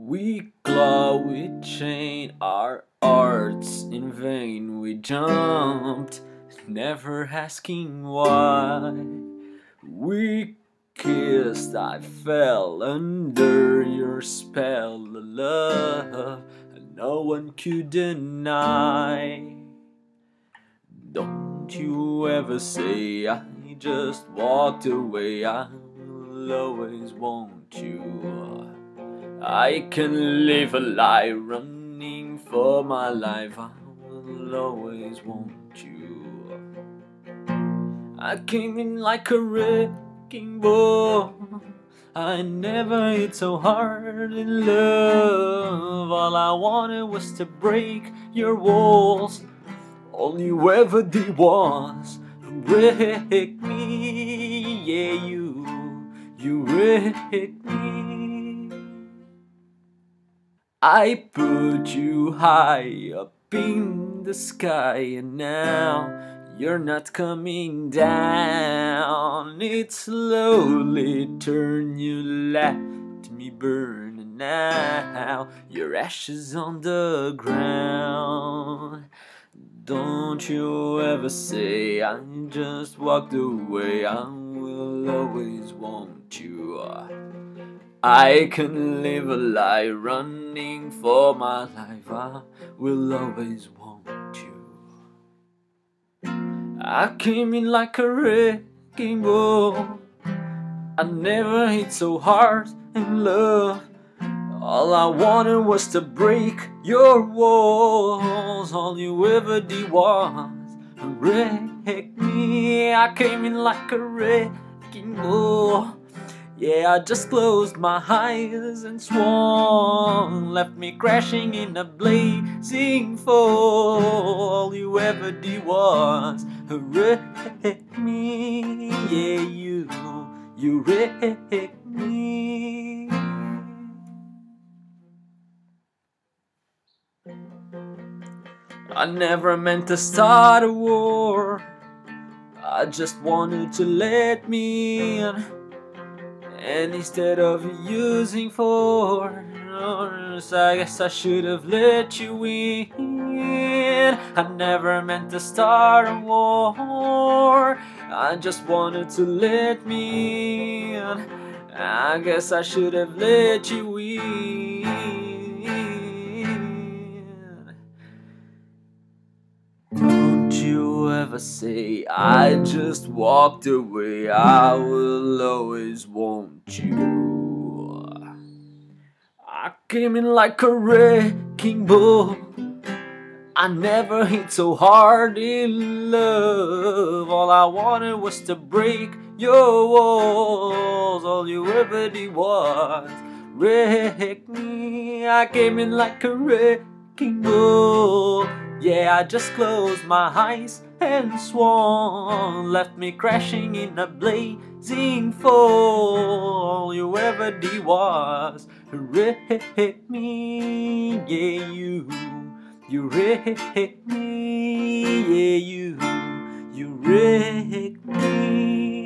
We claw, we chain our arts in vain. We jumped, never asking why. We kissed, I fell under your spell of love, no one could deny. Don't you ever say I just walked away, I will always want you. I can live a lie running for my life. I will always want you. I came in like a wrecking ball. I never hit so hard in love. All I wanted was to break your walls. All you ever did was wreck me. Yeah, you, you wrecked me. I put you high up in the sky, and now you're not coming down. It slowly turned you let me burn, and now your ashes on the ground. Don't you ever say I just walked away. I will always want you. I can live a lie running for my life. I will always want you. I came in like a wrecking ball. I never hit so hard in love. All I wanted was to break your walls. All you ever did was wreck me. I came in like a wrecking ball. Yeah, I just closed my eyes and swung, left me crashing in a blazing fall. All you ever did was wreck me. Yeah, you, you wrecked me. I never meant to start a war. I just wanted to let me in. And instead of using force, I guess I should have let you in. I never meant to start a war. I just wanted to let me in. I guess I should have let you in. Ever say I just walked away. I will always want you. I came in like a wrecking ball. I never hit so hard in love. All I wanted was to break your walls. All you ever did was wreck me. I came in like a wrecking ball. Yeah, I just closed my eyes and swan left me crashing in a blazing fall. All you ever did was wreck me. Yeah, you, you wrecked me. Yeah, you, you wrecked me.